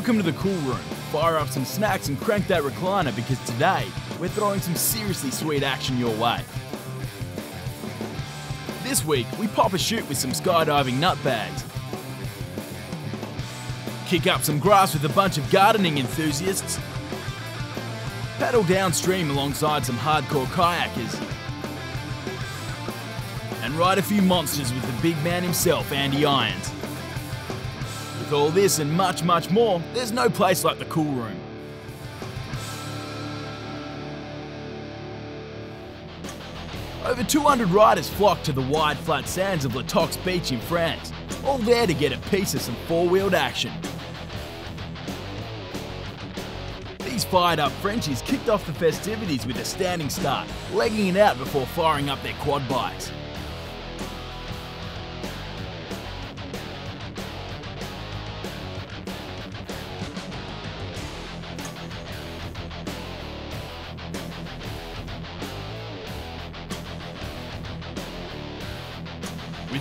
Welcome to the cool room. Fire up some snacks and crank that recliner because today we're throwing some seriously sweet action your way. This week, we pop a shoot with some skydiving nutbags. Kick up some grass with a bunch of gardening enthusiasts. Paddle downstream alongside some hardcore kayakers. And ride a few monsters with the big man himself, Andy Irons. With all this and much, much more, there's no place like the cool room. Over 200 riders flock to the wide, flat sands of La Tox Beach in France, all there to get a piece of some four-wheeled action. These fired up Frenchies kicked off the festivities with a standing start, legging it out before firing up their quad bikes.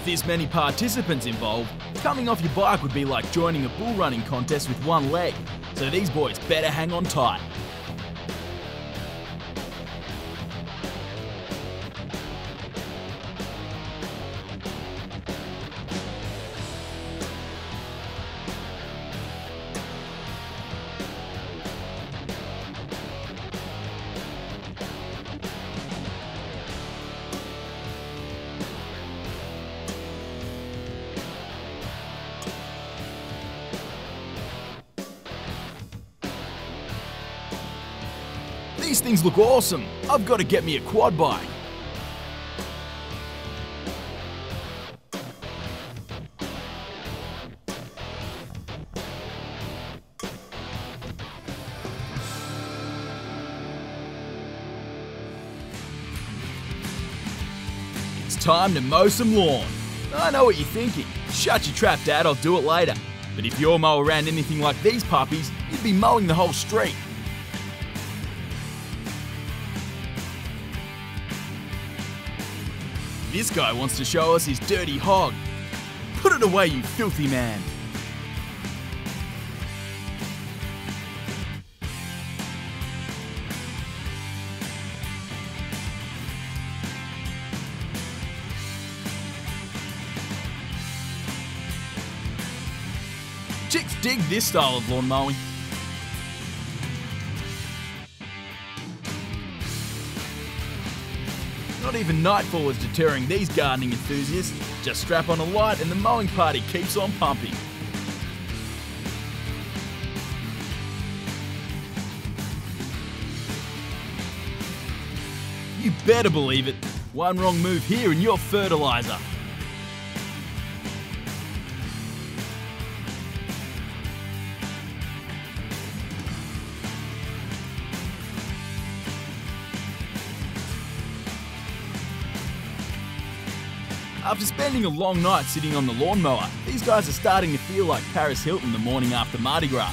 This many participants involved, coming off your bike would be like joining a bull running contest with one leg, so these boys better hang on tight. Things look awesome. I've got to get me a quad bike. It's time to mow some lawn. I know what you're thinking. Shut your trap, Dad, I'll do it later. But if you're mow around anything like these puppies, you'd be mowing the whole street. This guy wants to show us his dirty hog. Put it away, you filthy man. Chicks dig this style of lawn mowing. Not even nightfall is deterring these gardening enthusiasts. Just strap on a light and the mowing party keeps on pumping. You better believe it. One wrong move here and you're fertilizer. After spending a long night sitting on the lawnmower, these guys are starting to feel like Paris Hilton the morning after Mardi Gras.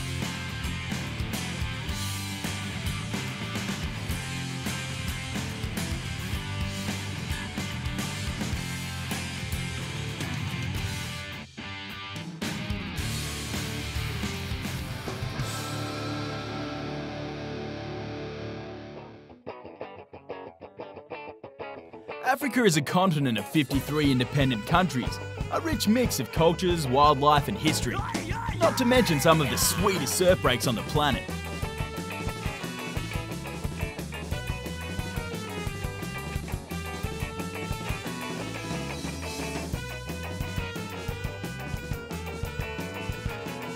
Africa is a continent of 53 independent countries, a rich mix of cultures, wildlife, and history. Not to mention some of the sweetest surf breaks on the planet.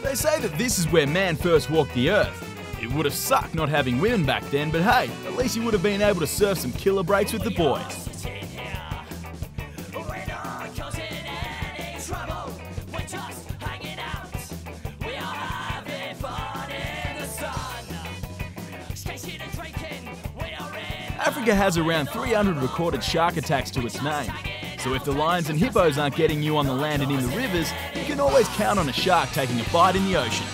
They say that this is where man first walked the earth. It would have sucked not having women back then, but hey, at least you would have been able to surf some killer breaks with the boys. Africa has around 300 recorded shark attacks to its name. So if the lions and hippos aren't getting you on the land and in the rivers, you can always count on a shark taking a bite in the ocean.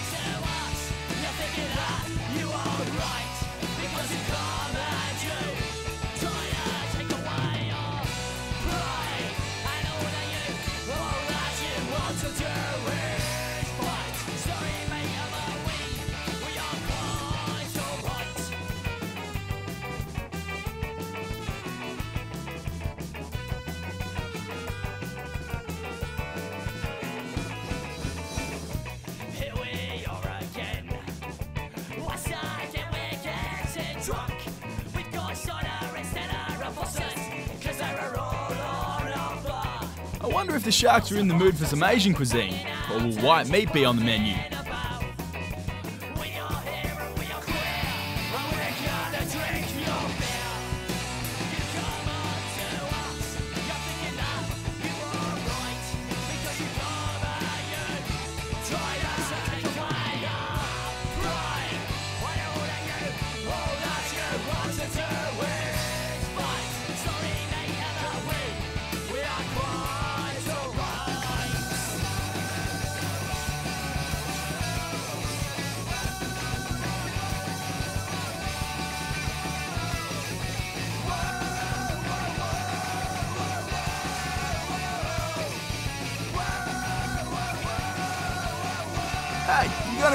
Wonder if the Sharks are in the mood for some Asian cuisine, or will white meat be on the menu?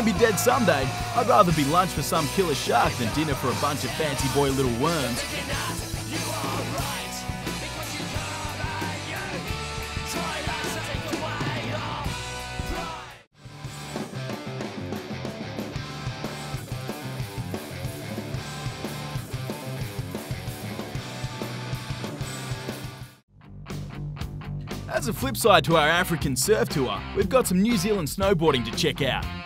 Be dead someday. I'd rather be lunch for some killer shark than dinner for a bunch of fancy boy little worms. As a flip side to our African surf tour, we've got some New Zealand snowboarding to check out.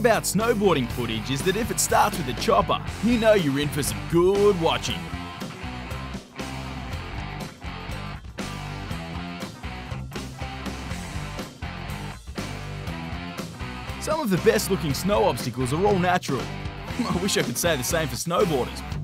About snowboarding footage is that if it starts with a chopper, you know you're in for some good watching. Some of the best looking snow obstacles are all natural. I wish I could say the same for snowboarders.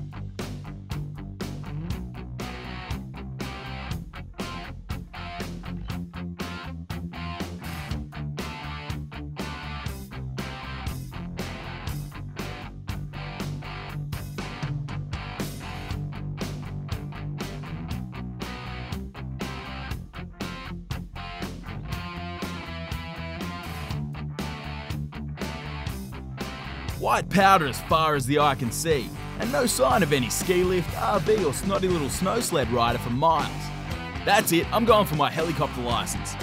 White powder as far as the eye can see, and no sign of any ski lift, RV, or snotty little snow sled rider for miles. That's it, I'm going for my helicopter license.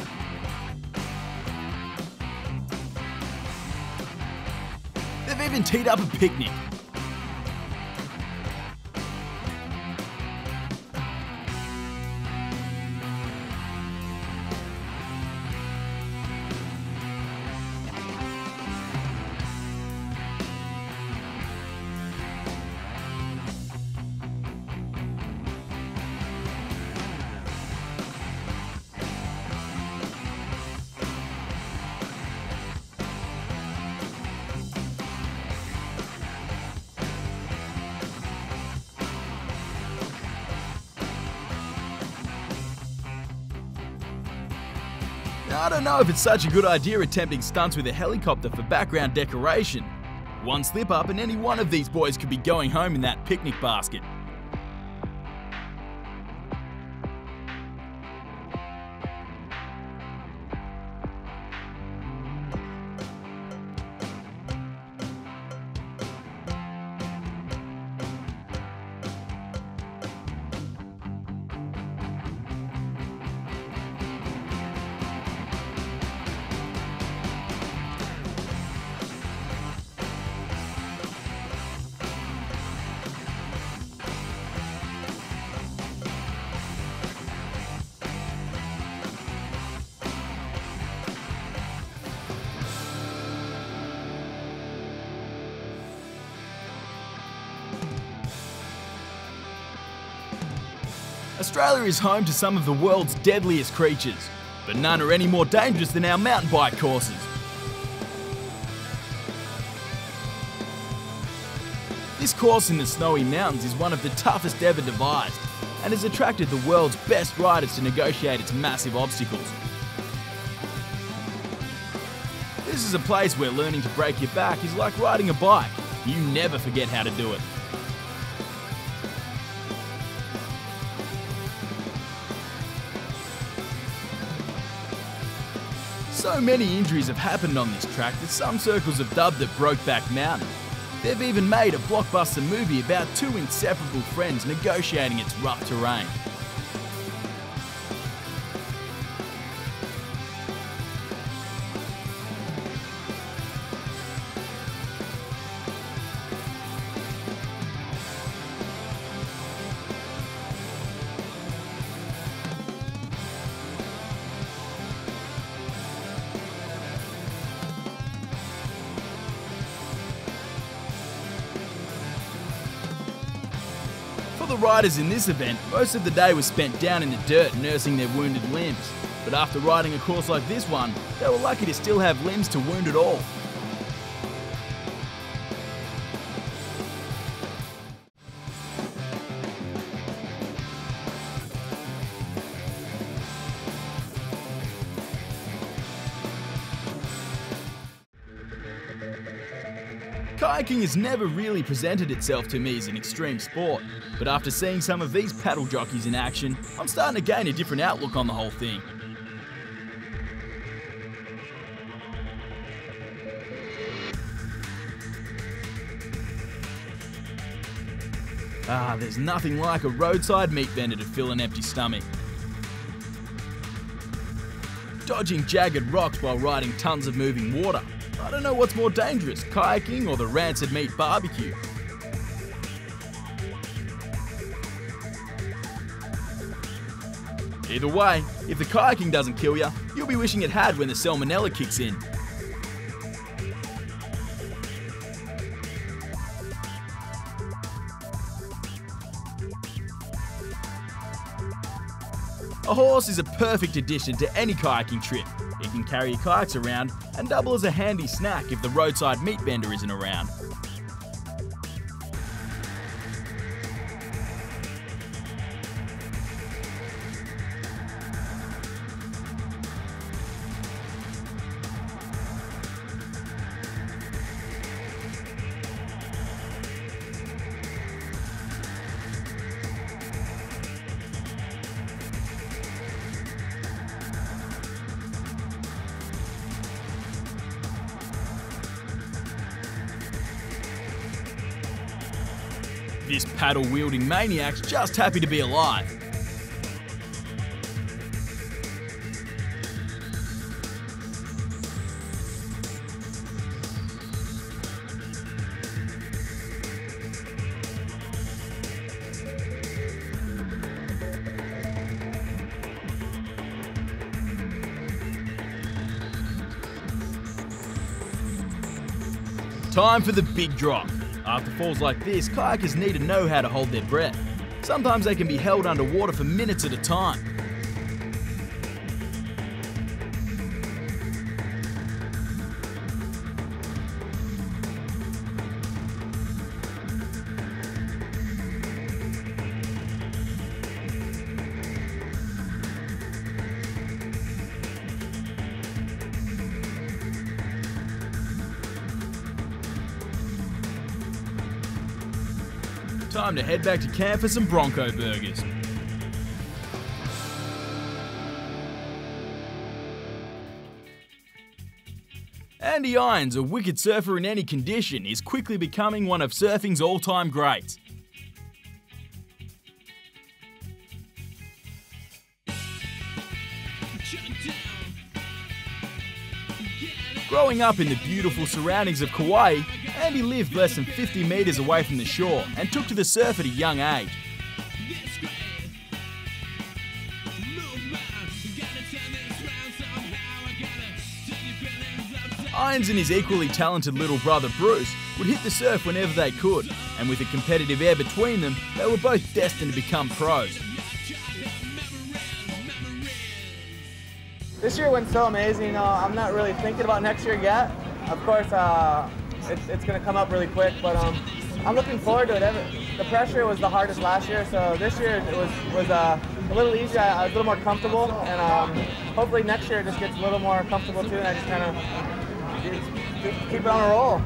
They've even teed up a picnic. I don't know if it's such a good idea attempting stunts with a helicopter for background decoration. One slip up and any one of these boys could be going home in that picnic basket. Australia is home to some of the world's deadliest creatures, but none are any more dangerous than our mountain bike courses. This course in the snowy mountains is one of the toughest ever devised and has attracted the world's best riders to negotiate its massive obstacles. This is a place where learning to break your back is like riding a bike. You never forget how to do it. So many injuries have happened on this track that some circles have dubbed it Brokeback Mountain. They've even made a blockbuster movie about two inseparable friends negotiating its rough terrain. The riders in this event, most of the day was spent down in the dirt nursing their wounded limbs. But after riding a course like this one, they were lucky to still have limbs to wound at all. Kayaking has never really presented itself to me as an extreme sport, but after seeing some of these paddle jockeys in action, I'm starting to gain a different outlook on the whole thing. Ah, there's nothing like a roadside meat vendor to fill an empty stomach. Dodging jagged rocks while riding tons of moving water. I don't know what's more dangerous, kayaking or the rancid meat barbecue. Either way, if the kayaking doesn't kill you, you'll be wishing it had when the salmonella kicks in. A horse is a perfect addition to any kayaking trip. It can carry your kayaks around and double as a handy snack if the roadside meat vendor isn't around. This paddle wielding maniac's just happy to be alive. Time for the big drop. After falls like this, kayakers need to know how to hold their breath. Sometimes they can be held underwater for minutes at a time. Time to head back to camp for some Bronco burgers. Andy Irons, a wicked surfer in any condition, is quickly becoming one of surfing's all-time greats. Growing up in the beautiful surroundings of Kauai, Andy lived less than 50 metres away from the shore and took to the surf at a young age. Irons and his equally talented little brother Bruce would hit the surf whenever they could, and with a competitive air between them, they were both destined to become pros. This year went so amazing. Uh, I'm not really thinking about next year yet. Of course, uh, it's, it's going to come up really quick, but um, I'm looking forward to it. Every, the pressure was the hardest last year, so this year it was was uh, a little easier. A little more comfortable, and um, hopefully next year it just gets a little more comfortable too, and I just kind of keep it on a roll.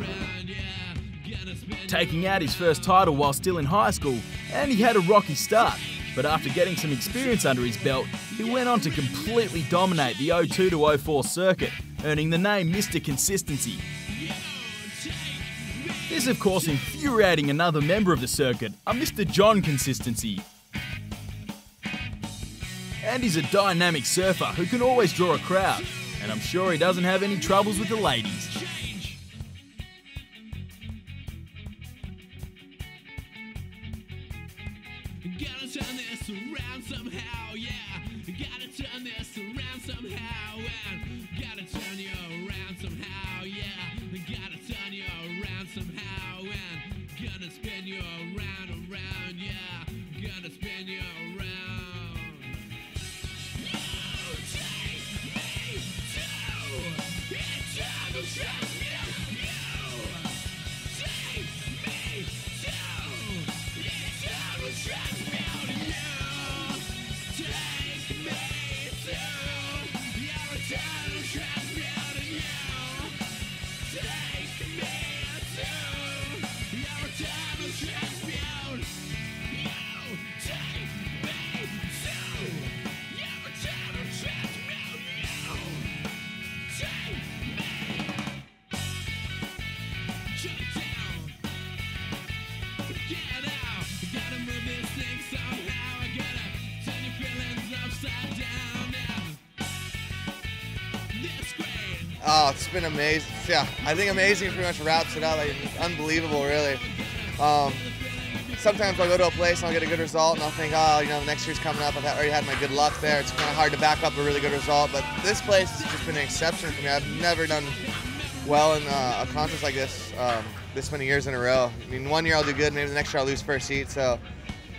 Taking out his first title while still in high school, and he had a rocky start. But after getting some experience under his belt, he went on to completely dominate the 02 to 04 circuit, earning the name Mr. Consistency. This, of course, infuriating another member of the circuit, a Mr. John Consistency. And he's a dynamic surfer who can always draw a crowd, and I'm sure he doesn't have any troubles with the ladies. Oh, it's been amazing. Yeah, I think amazing pretty much wraps it up. Like, unbelievable, really. Um, sometimes I'll go to a place and I'll get a good result and I'll think, oh, you know, the next year's coming up. I've already had my good luck there. It's kind of hard to back up a really good result. But this place has just been an exception for me. I've never done well in uh, a contest like this um, this many years in a row. I mean, one year I'll do good, maybe the next year I'll lose first seat. So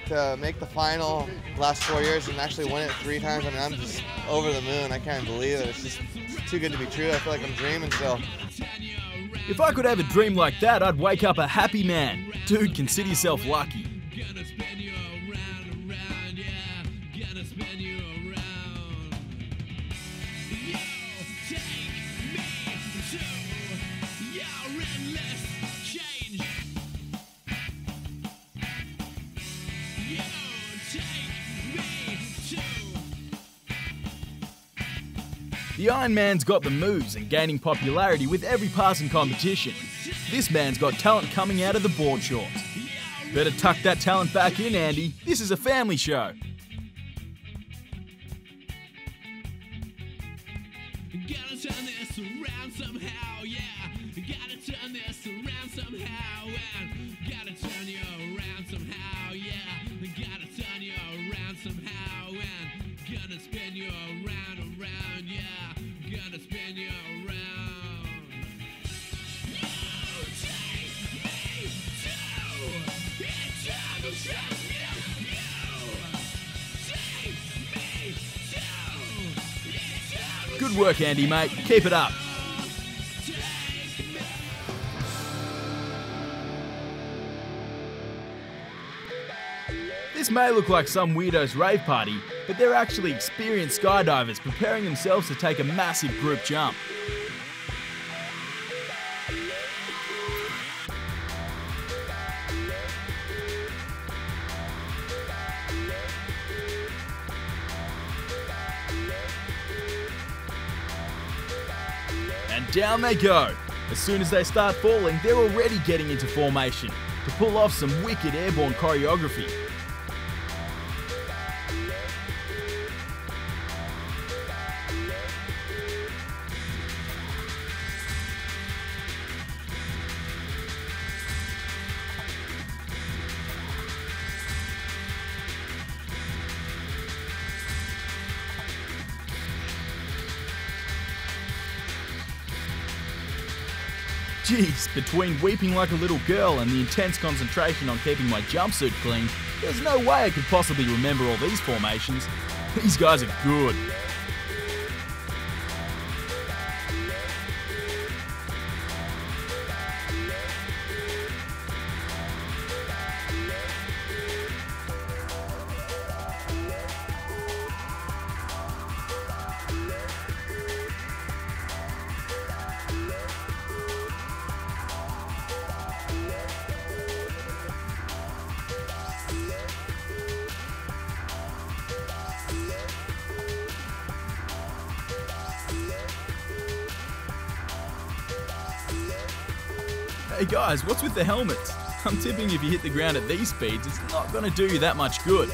to make the final last four years and actually win it three times, I mean, I'm just over the moon. I can't believe it. It's just too good to be true. I feel like I'm dreaming still. If I could have a dream like that, I'd wake up a happy man. Dude, consider yourself lucky. The Iron Man's got the moves and gaining popularity with every passing competition. This man's got talent coming out of the board shorts. Better tuck that talent back in, Andy. This is a family show. Good work, Andy, mate. Keep it up. This may look like some weirdo's rave party, but they're actually experienced skydivers preparing themselves to take a massive group jump. Down they go. As soon as they start falling, they're already getting into formation to pull off some wicked airborne choreography. Jeez, between weeping like a little girl and the intense concentration on keeping my jumpsuit clean, there's no way I could possibly remember all these formations. These guys are good. The helmets? I'm tipping if you hit the ground at these speeds, it's not going to do you that much good.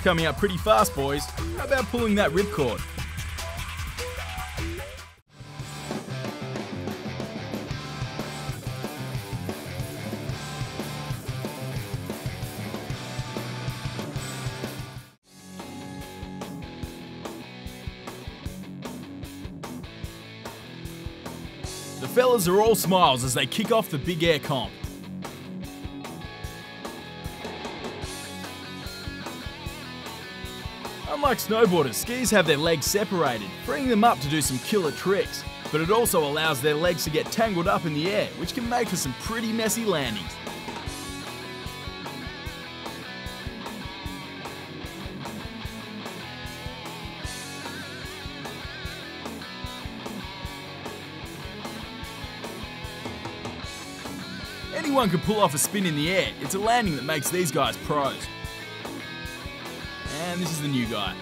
Coming up pretty fast, boys. How about pulling that ripcord? The fellas are all smiles as they kick off the big air comp. Unlike snowboarders, skiers have their legs separated, freeing them up to do some killer tricks. But it also allows their legs to get tangled up in the air, which can make for some pretty messy landings. Anyone can pull off a spin in the air, it's a landing that makes these guys pros. And this is the new guy.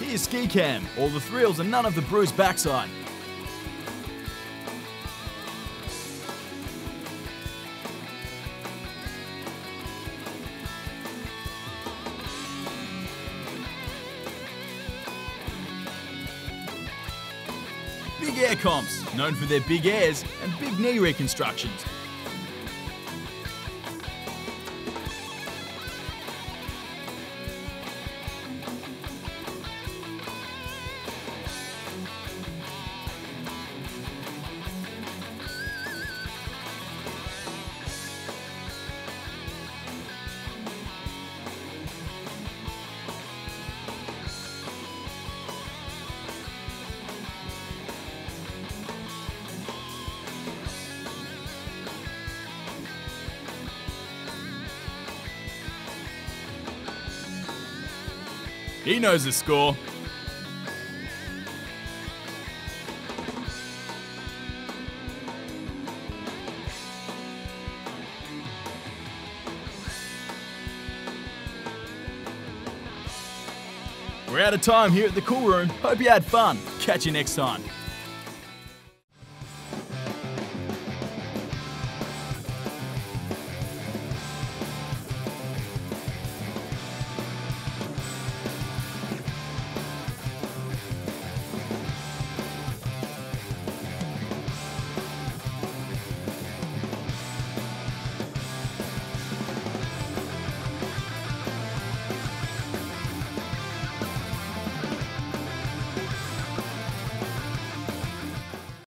Here's Ski Cam, all the thrills and none of the bruised backside. Big Air Comps, known for their big airs and big knee reconstructions. Knows the score. We're out of time here at the Cool Room. Hope you had fun. Catch you next time.